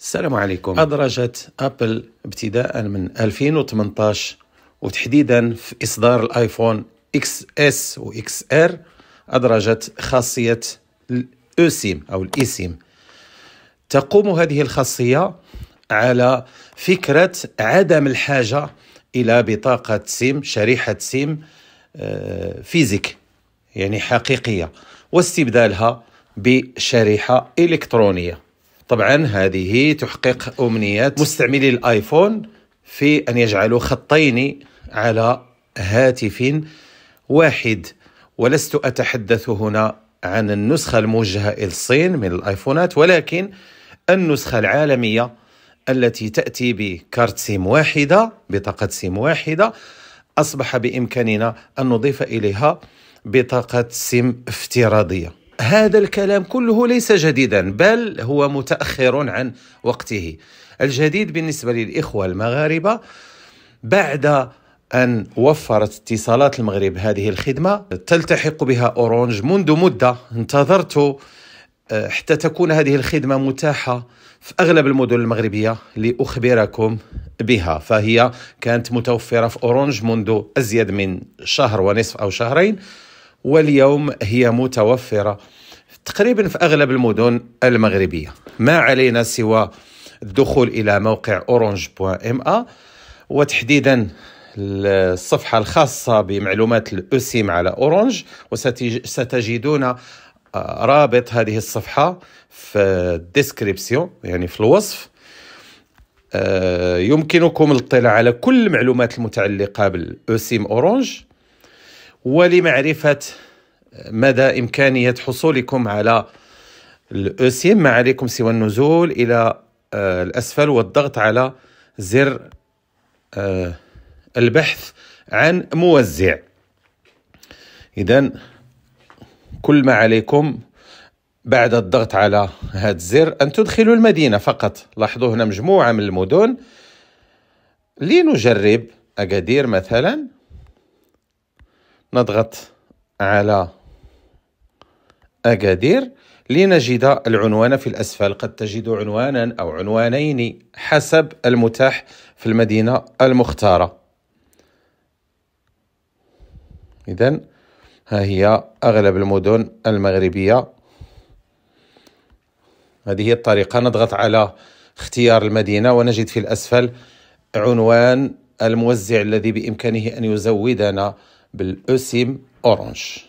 السلام عليكم. أدرجت أبل ابتداء من 2018 وتحديدا في إصدار الآيفون XS و XR أدرجت خاصية ال eSIM أو ال eSIM تقوم هذه الخاصية على فكرة عدم الحاجة إلى بطاقة SIM شريحة SIM آه، physique يعني حقيقية واستبدالها بشريحة إلكترونية. طبعا هذه تحقق أمنيات مستعملي الآيفون في أن يجعلوا خطين على هاتف واحد. ولست أتحدث هنا عن النسخة الموجهة إلى الصين من الآيفونات ولكن النسخة العالمية التي تأتي بكارت سيم واحدة بطاقة سيم واحدة أصبح بإمكاننا أن نضيف إليها بطاقة سيم افتراضية. هذا الكلام كله ليس جديدا بل هو متأخر عن وقته. الجديد بالنسبة للإخوة المغاربة بعد أن وفرت اتصالات المغرب هذه الخدمة تلتحق بها أورانج منذ مدة. انتظرت آه، حتى تكون هذه الخدمة متاحة في أغلب المدن المغربية لأخبركم بها. فهي كانت متوفرة في أورانج منذ أزيد من شهر ونصف أو شهرين. واليوم هي متوفرة تقريبا في أغلب المدن المغربية. ما علينا سوى الدخول إلى موقع orange.ma وتحديدا الصفحة الخاصة بمعلومات ال eSIM على أورانج وستجدون آه، رابط هذه الصفحة في ال description يعني في الوصف. آه، يمكنكم الاطلاع على كل المعلومات المتعلقة بال eSIM أورانج ولمعرفة مدى إمكانية حصولكم على ال eSIM ما عليكم سوى النزول إلى آه، الأسفل والضغط على زر البحث عن موزع. إذا كل ما عليكم بعد الضغط على هذا الزر أن تدخلوا المدينة فقط. لاحظوا هنا مجموعة من المدن. لنجرب أكادير مثلا. نضغط على أكادير لنجد العنوان في الأسفل. قد تجد عنوانا أو عنوانين حسب المتاح في المدينة المختارة. إذا ها هي أغلب المدن المغربية. هذه هي الطريقة. نضغط على اختيار المدينة ونجد في الأسفل عنوان الموزع الذي بإمكانه أن يزودنا بالأسيم أورانج.